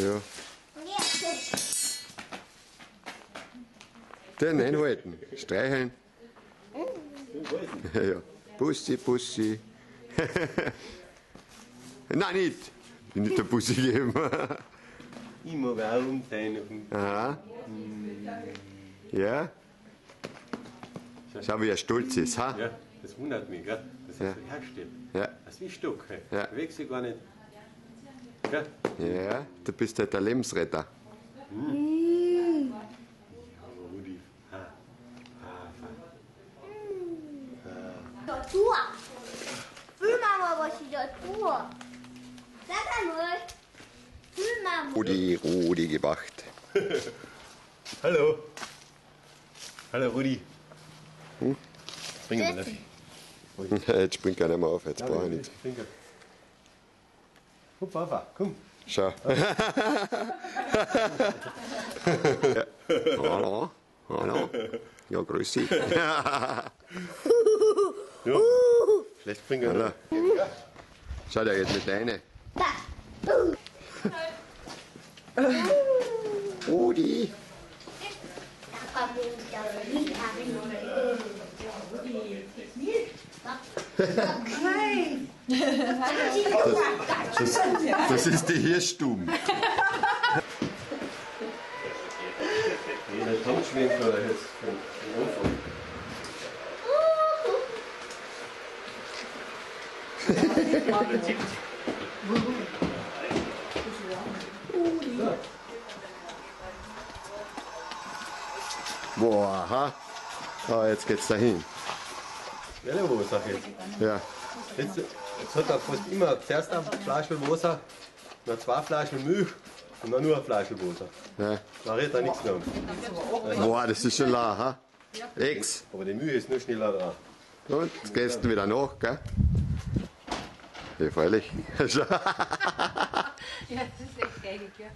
Ja. Den einhalten. Streicheln. Ja. Bussi, Bussi. Nein, nicht. Nicht der Bussi geben. Ich umdrehen auf dem Aha. Ja. Schau, wie er stolz ist, ha? Ja, das wundert mich, gell? dass Ja. er so hersteht. Ja. Das ist wie Stock. Hey. Ja. Bewegt sich gar nicht. Gell? Ja, du bist halt der Lebensretter. Da tue. Fühl mal, was ich da tue. Sag einmal. Fühl mal. Rudi, Rudi gemacht. Hallo. Hallo Rudi. Hm? Bring mal Löffel. Jetzt springt keiner mehr auf, jetzt brauche ich nicht. Guck, Papa, komm. Schau. ja. Hallo, hallo. Ja, grüß dich. Vielleicht bringen wir Hallo. Schau, der geht mit deine. Rudi. Das, das ist die Hirschstuben. Nee, der Tom schwingt oder jetzt den Anfang. Boah, ha. Ah, jetzt geht's dahin. Welche Wasser jetzt? Ja. Jetzt, jetzt hat er fast immer zuerst eine Flasche Wasser, dann zwei Flaschen Milch und dann nur eine Flasche Wasser. ja. Da redet er nichts mehr. Boah, das ist schon la, ha. Ex. Aber die Mühe ist nur schneller dran. Und jetzt gehst du wieder nach, gell? Ja, freilich. Ja, das ist echt geil, ja.